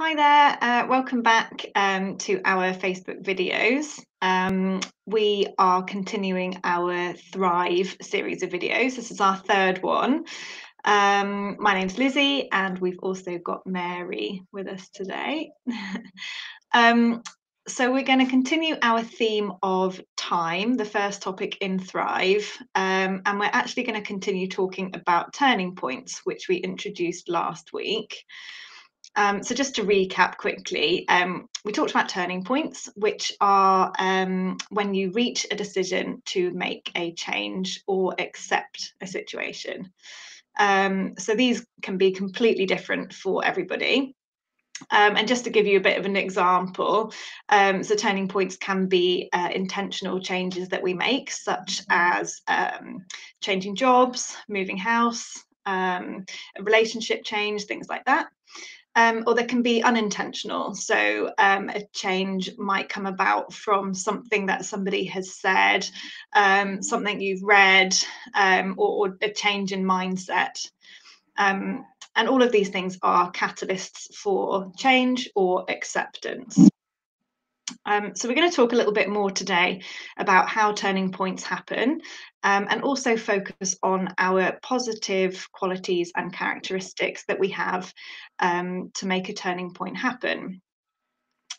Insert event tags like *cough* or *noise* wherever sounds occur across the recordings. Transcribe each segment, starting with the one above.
Hi there, uh, welcome back um, to our Facebook videos. Um, we are continuing our Thrive series of videos. This is our third one. Um, my name's Lizzie, and we've also got Mary with us today. *laughs* Um, so we're going to continue our theme of time, the first topic in Thrive, um, and we're actually going to continue talking about turning points, which we introduced last week. Um, so just to recap quickly, um, we talked about turning points, which are um, when you reach a decision to make a change or accept a situation. Um, so these can be completely different for everybody. Um, and just to give you a bit of an example, um, so turning points can be uh, intentional changes that we make, such as changing jobs, moving house, a relationship change, things like that um, or they can be unintentional. So um, a change might come about from something that somebody has said, um, something you've read, um, or, or, a change in mindset. Um, and all of these things are catalysts for change or acceptance. Um, so we're going to talk a little bit more today about how turning points happen um, and also focus on our positive qualities and characteristics that we have um, to make a turning point happen.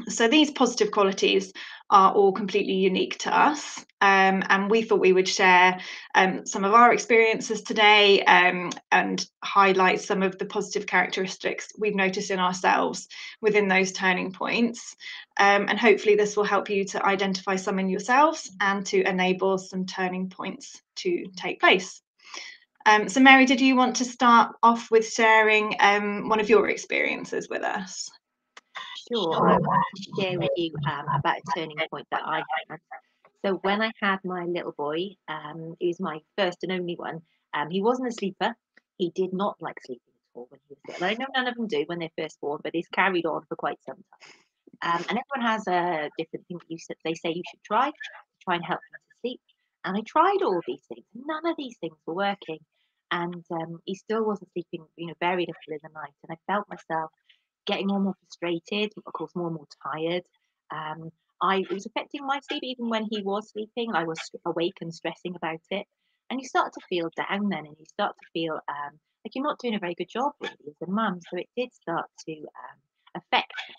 So these positive qualities are all completely unique to us. Um, and we thought we would share um, some of our experiences today um, and highlight some of the positive characteristics we've noticed in ourselves within those turning points. Um, and hopefully, this will help you to identify some in yourselves and to enable some turning points to take place. Um, so, Mary, did you want to start off with sharing um, one of your experiences with us? Sure, I want to share with you um, about a turning point that I had. So when I had my little boy, um, he was my first and only one. Um, he wasn't a sleeper. He did not like sleeping at all when he was little. I know none of them do when they're first born, but he's carried on for quite some time. Um, and everyone has a different thing that you said they say you should try to try and help him to sleep. And I tried all these things. None of these things were working, and um, he still wasn't sleeping. You know, very little in the night. And I felt myself getting more and more frustrated, of course, more and more tired. Um, I was affecting my sleep even when he was sleeping. I was awake and stressing about it. And you start to feel down then, and you start to feel um, like you're not doing a very good job really as a mum. So it did start to um, affect me.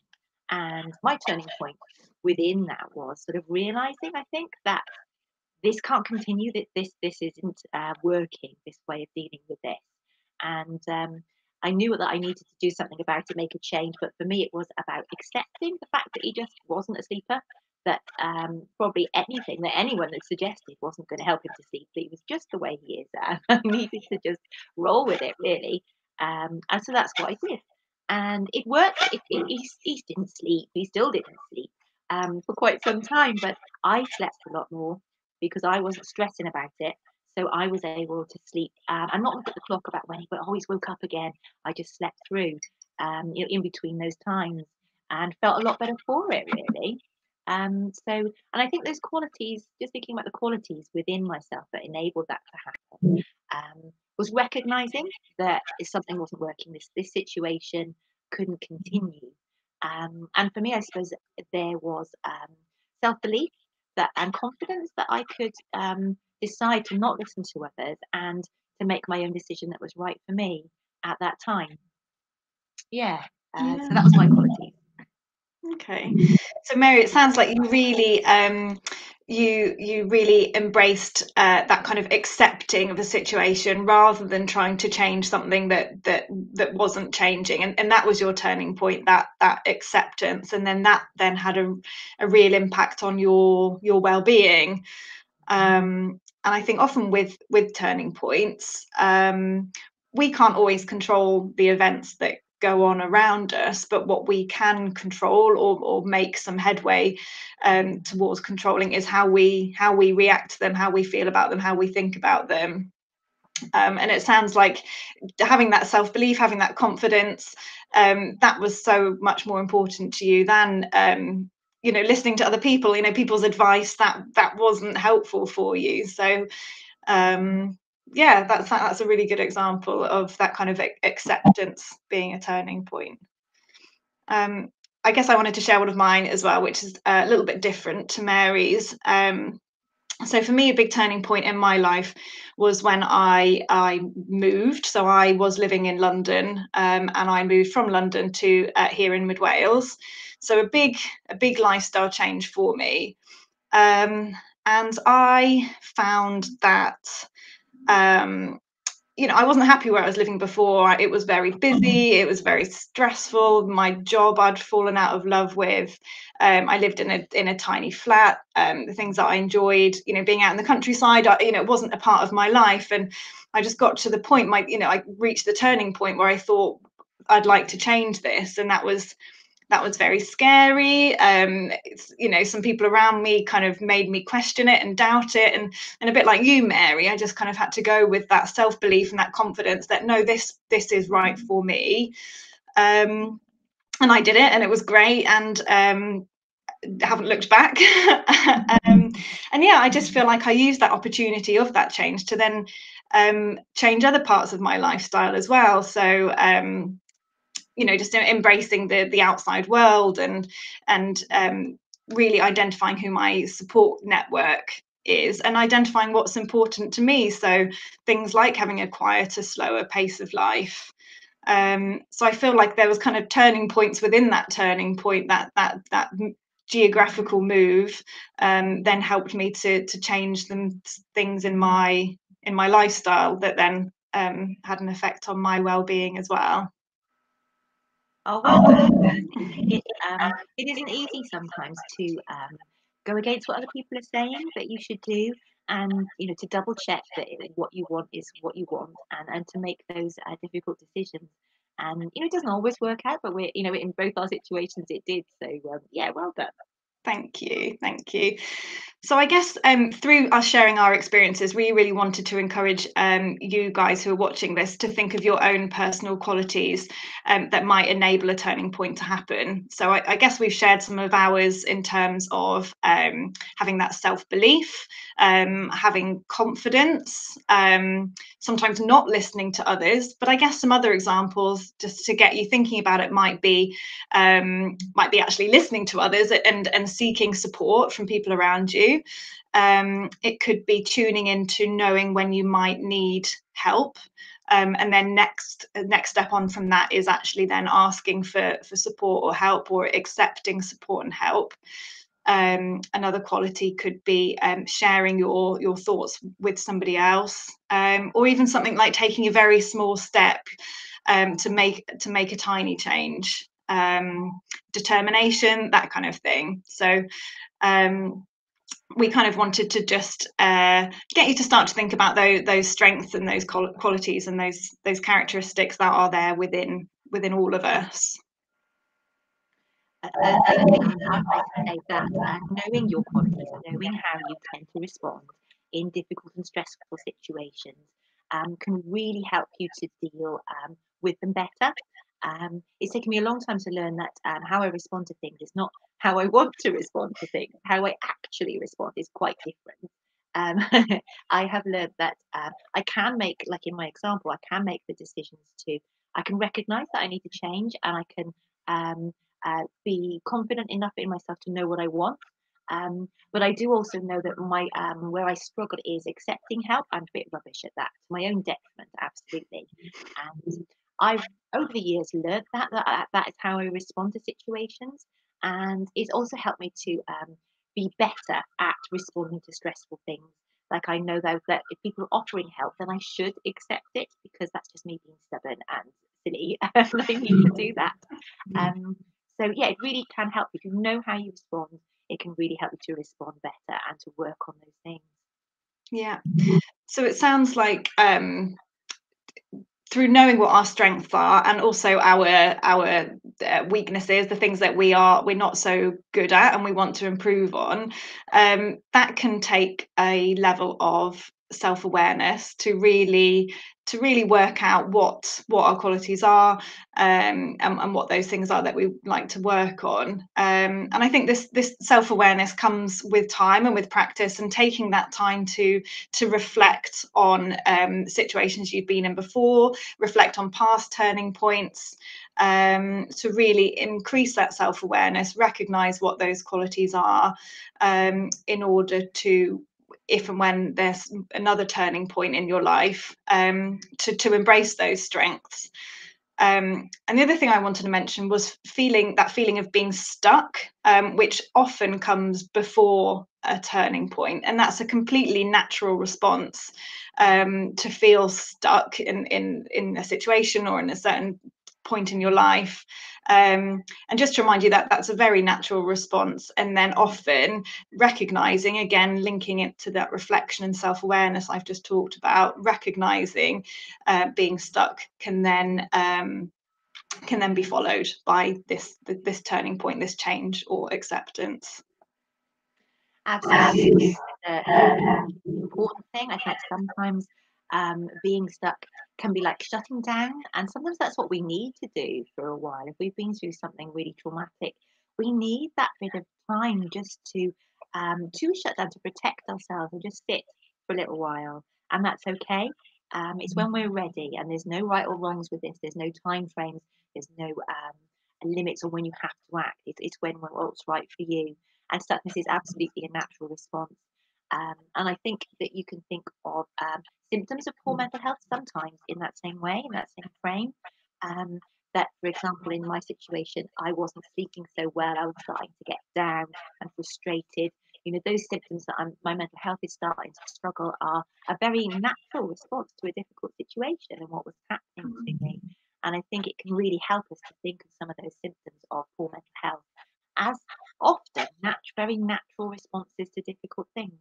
And my turning point within that was sort of realizing, I think, that this can't continue. That this this isn't uh, working. This way of dealing with this. And um, I knew that I needed to do something about it, make a change. But for me, it was about accepting the fact that he just wasn't a sleeper. That um, probably anything that anyone had suggested wasn't going to help him to sleep. But he was just the way he is. *laughs* I needed to just roll with it, really. Um, and so that's what I did. And it worked. It, it, he, he didn't sleep. He still didn't sleep um, for quite some time. But I slept a lot more because I wasn't stressing about it. So I was able to sleep um, and not look at the clock about when he always woke up again. I just slept through um, you know, in between those times and felt a lot better for it, really. Um, so, and I think those qualities, just thinking about the qualities within myself that enabled that to happen, um, was recognizing that if something wasn't working, this this situation couldn't continue. Um, and for me, I suppose there was um, self belief that and confidence that I could decide to not listen to others and to make my own decision that was right for me at that time. Yeah, uh, yeah. so that was my quality. Okay, so Mary, it sounds like you really um, you you really embraced uh, that kind of accepting of the situation rather than trying to change something that that that wasn't changing, and, and that was your turning point that that acceptance, and then that then had a, a real impact on your your well being. Um, and I think often with with turning points, um, we can't always control the events that go on around us, but what we can control or, or make some headway um, towards controlling is how we how we react to them, how we feel about them, how we think about them. Um, and it sounds like having that self belief, having that confidence, um, that was so much more important to you than um, you know listening to other people you know people's advice that that wasn't helpful for you so um yeah that's that's a really good example of that kind of acceptance being a turning point Um, I guess I wanted to share one of mine as well, which is a little bit different to Mary's. Um, so for me, a big turning point in my life was when I I moved. So I was living in London, um, and I moved from London to uh, here in Mid Wales. So a big a big lifestyle change for me, um, and I found that um, you know, I wasn't happy where I was living before. It was very busy. It was very stressful. My job I'd fallen out of love with. Um, I lived in a in a tiny flat. Um, the things that I enjoyed, you know, being out in the countryside, I, you know, it wasn't a part of my life. And I just got to the point. My, you know, I reached the turning point where I thought I'd like to change this, and that was that was very scary. Um, you know, some people around me kind of made me question it and doubt it, and and a bit like you, Mary, I just kind of had to go with that self belief and that confidence that no, this this is right for me. Um, and I did it, and it was great, and um, haven't looked back. *laughs* um, and yeah, I just feel like I used that opportunity of that change to then um, change other parts of my lifestyle as well. So um, you know just embracing the the outside world and and um, really identifying who my support network is and identifying what's important to me. So things like having a quieter slower pace of life. Um, so i feel like there was kind of turning points within that turning point that that that geographical move um, then helped me to to change them things in my in my lifestyle that then um, had an effect on my well-being as well Oh, well *laughs* It, um, it isn't easy sometimes to um, go against what other people are saying that you should do, and you know to double check that what you want is what you want, and and to make those uh, difficult decisions. And you know it doesn't always work out, but we're you know in both our situations it did. So um, yeah, well done. Thank you, thank you. So I guess um, through us sharing our experiences, we really wanted to encourage um, you guys who are watching this to think of your own personal qualities um, that might enable a turning point to happen. So I, I guess we've shared some of ours in terms of um, having that self-belief, um, having confidence, um, sometimes not listening to others. But I guess some other examples, just to get you thinking about it, might be might be actually listening to others and and seeking support from people around you um, it could be tuning into knowing when you might need help. Um, and then next next step on from that is actually then asking for for support or help or accepting support and help. Um, another quality could be um, sharing your your thoughts with somebody else, um, or even something like taking a very small step um, to make to make a tiny change. Um, determination, that kind of thing. So um, we kind of wanted to just uh, get you to start to think about those, those strengths and those qualities and those those characteristics that are there within within all of us. Uh, that uh, knowing your qualities, knowing how you tend to respond in difficult and stressful situations, um, can really help you to deal um, with them better. Um, it's taken me a long time to learn that um, how I respond to things is not how I want to respond to things. How I actually respond is quite different. Um, *laughs* I have learned that uh, I can make, like in my example, I can make the decisions to, I can recognize that I need to change and I can um, uh, be confident enough in myself to know what I want. Um, but I do also know that my where I struggle is accepting help. I'm a bit rubbish at that, to my own detriment, absolutely. And I've over the years learned that, that that is how I respond to situations, and it's also helped me to um, be better at responding to stressful things. Like I know though that if people are offering help, then I should accept it because that's just me being stubborn and silly, and *laughs* I need to do that. Um, so yeah, it really can help if you know how you respond. It can really help you to respond better and to work on those things. Yeah. So it sounds like um, through knowing what our strengths are and also our our uh, weaknesses the things that we are we're not so good at and we want to improve on um, that can take a level of self-awareness to really to really work out what what our qualities are um, and, and, what those things are that we like to work on. Um, and i think this this self-awareness comes with time and with practice and taking that time to to reflect on um, situations you've been in before reflect on past turning points um, to really increase that self awareness, recognize what those qualities are um, in order to if and when there's another turning point in your life um, to, to embrace those strengths. Um, and the other thing I wanted to mention was feeling that feeling of being stuck, um, which often comes before a turning point, and that's a completely natural response um, to feel stuck in in in a situation or in a certain point in your life. Um, and just to remind you that that's a very natural response. And then often recognizing, again, linking it to that reflection and self awareness I've just talked about, recognizing uh, being stuck can then. Um, can then be followed by this this turning point, this change or acceptance. Absolutely, uh, important thing. I think sometimes um, being stuck can be like shutting down. And sometimes that's what we need to do for a while. If we've been through something really traumatic, we need that bit of time just to um, to shut down, to protect ourselves, and just sit for a little while. And that's okay. Um, it's when we're ready, and there's no right or wrongs with this. There's no time frames. There's no um, limits on when you have to act. It's, it's when what's right for you. And stuckness is absolutely a natural response. Um, and I think that you can think of um, symptoms of poor mental health sometimes in that same way, in that same frame. Um, that, for example, in my situation, I wasn't sleeping so well. I was starting to get down and frustrated. You know, those symptoms that I'm, my mental health is starting to struggle are a very natural response to a difficult situation and what was happening to me. And I think it can really help us to think of some of those symptoms of poor mental health as often nat- very natural responses to difficult things.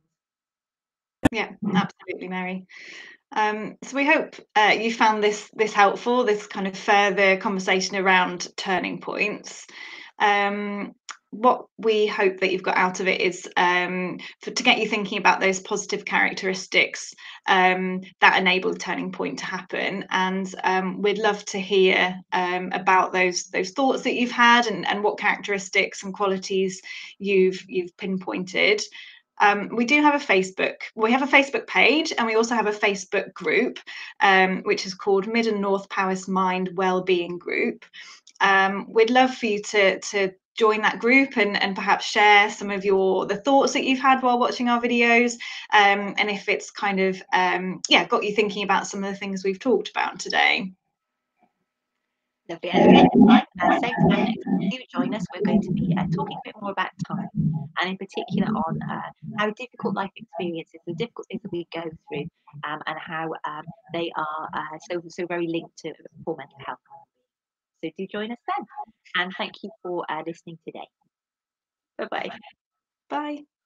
Yeah, absolutely, Mary. Um, so we hope uh, you found this this helpful. This kind of further conversation around turning points. Um, what we hope that you've got out of it is um, for, to get you thinking about those positive characteristics um, that enable the turning point to happen. And um, we'd love to hear um, about those those thoughts that you've had and, and what characteristics and qualities you've you've pinpointed. Um, we do have a Facebook. We have a Facebook page, and we also have a Facebook group, um, which is called Mid and North Powys Mind Wellbeing Group. Um, we'd love for you to to join that group and and perhaps share some of your the thoughts that you've had while watching our videos, um, and if it's kind of um, yeah got you thinking about some of the things we've talked about today. Again, like uh, same time do join us. We're going to be uh, talking a bit more about time, and in particular on uh, how difficult life experiences, the difficult things that we go through, um, and how um, they are uh, so so very linked to poor mental health. So do join us then, and thank you for uh, listening today. Bye-bye. Bye.